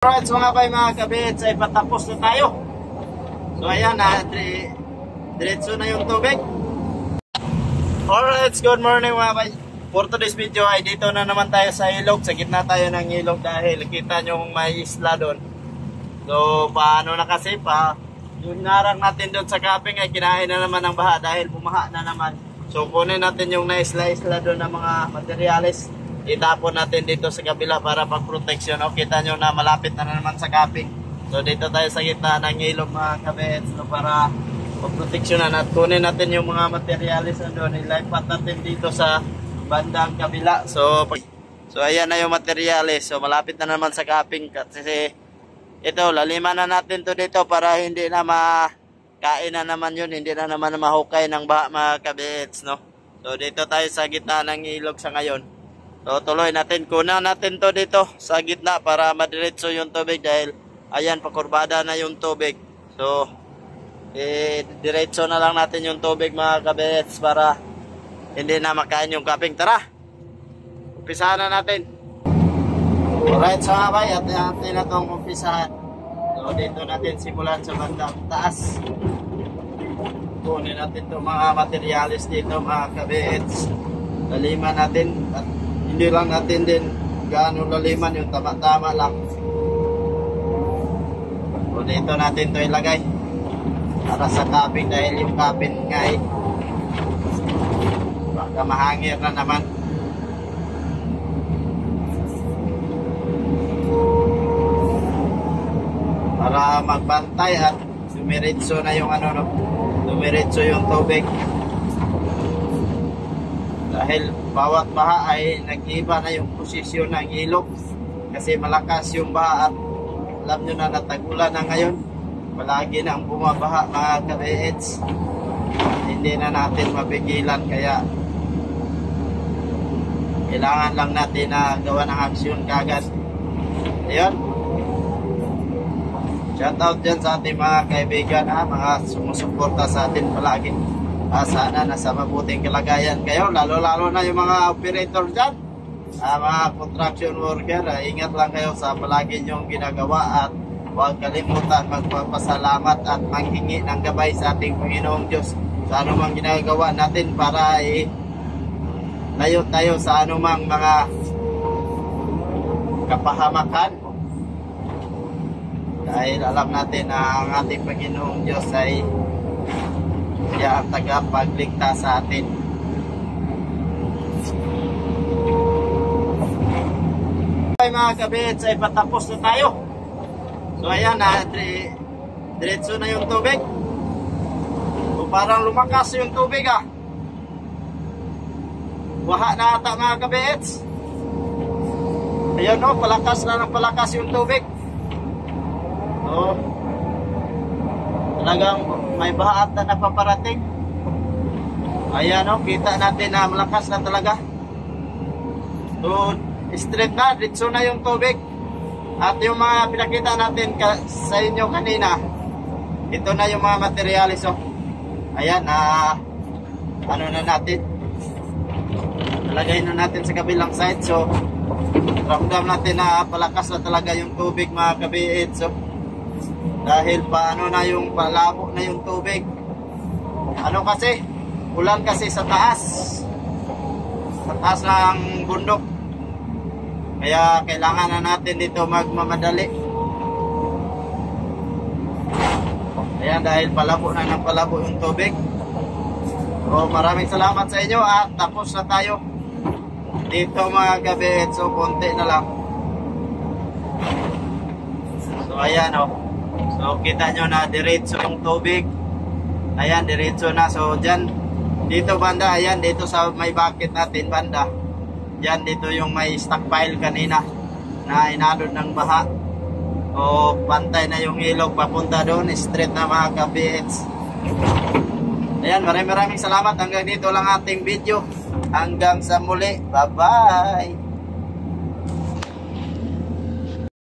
Alright, mga bay mga kabits, ay patapos na tayo. So ayan na, dire, diretso na yung tubig. Alright, good morning mga bay. For today's video ay dito na naman tayo sa ilog. Sa gitna tayo ng ilog dahil kita nyo may isla doon. So paano na kasi pa, yung narang natin doon sa kaping ay kinain na naman ng baha dahil bumaha na naman. So kunin natin yung naisla-isla doon ng mga materyales itapon natin dito sa kabila para pag-protection. O, kita nyo na malapit na naman sa kaping. So, dito tayo sa gitna ng ilog mga kabets so, para pag-protection na at kunin natin yung mga materialis na doon. Ilipat natin dito sa bandang kabila. So, so ayan na yung materialis. So, malapit na naman sa kaping kasi ito, laliman na natin to dito para hindi na makain na naman yun. Hindi na naman mahukay ng baha mga kabets, no? So, dito tayo sa gitna ng ilog sa ngayon. So tuloy natin, kuna natin to dito sa gitna para madiretso yung tubig dahil ayan, pakurbada na yung tubig. So, eh, diretso na lang natin yung tubig mga kabets para hindi na makain yung kaping. Tara! Umpisahan na natin. Alright, so habay, at natin na itong umpisahan. So dito natin simulan sa bandang taas. Kunin natin itong mga materialis dito mga kabets. Laliman natin at hindi lang natin din gaano laliman yung tama-tama lang. So dito natin to ilagay para sa kapin dahil yung kapin nga eh baka mahangir na naman. Para magbantay at dumiretso na yung ano no, dumiretso yung tubig dahil bawat baha ay nag-iba na yung posisyon ng ilog. Kasi malakas yung baha at alam nyo na natagulan na ngayon. Palagi na ang bumabaha mga ka-BH hindi na natin mapigilan kaya kailangan lang natin na gawa ng aksyon kagad ayun. Shout out dyan sa ating mga kaibigan ha, mga sumusuporta sa atin palagi uh, sana nasa mabuting kalagayan kayo lalo lalo na yung mga operator dyan. Uh, mga construction worker uh, ingat lang kayo sa palagi nyong ginagawa at huwag kalimutan magpapasalamat at manghingi ng gabay sa ating Panginoong Diyos sa anumang ginagawa natin para eh, tayo tayo sa anumang mga kapahamakan. Dahil alam natin na ang ating Panginoong Diyos ay siya ang tagapagligtas sa atin. Okay mga kabits ay patapos na tayo. So ayan na, dire, diretso na yung tubig. So parang lumakas yung tubig ah. Waha na ata mga kabits. Ayan no, palakas na ng palakas yung tubig. So, talagang may baha na napaparating. Ayan o, kita natin na malakas na talaga. So, straight na, ditso na yung tubig. At yung mga pinakita natin ka, sa inyo kanina, ito na yung mga materialis o. Ayan, na uh, ano na natin. Nalagay na natin sa kabilang side. So, ramdam natin na palakas na talaga yung tubig mga kabiit. So, dahil paano na yung palabo na yung tubig. Ano kasi ulan kasi sa taas. Sa taas ng bundok. Kaya kailangan na natin dito magmamadali. Ayan dahil palabo na ng palabo yung tubig. So maraming salamat sa inyo at tapos na tayo. Dito mga gabi so konti na lang. So ayan o oh. So kita nyo na diretso yung tubig. Ayan, diretso na. So dyan, dito banda, ayan, dito sa may bucket natin banda. Dyan, dito yung may stockpile kanina na inalod ng baha. O pantay na yung ilog papunta doon, straight na mga kabits. Ayan, maraming maraming salamat. Hanggang dito lang ating video. Hanggang sa muli. Bye-bye!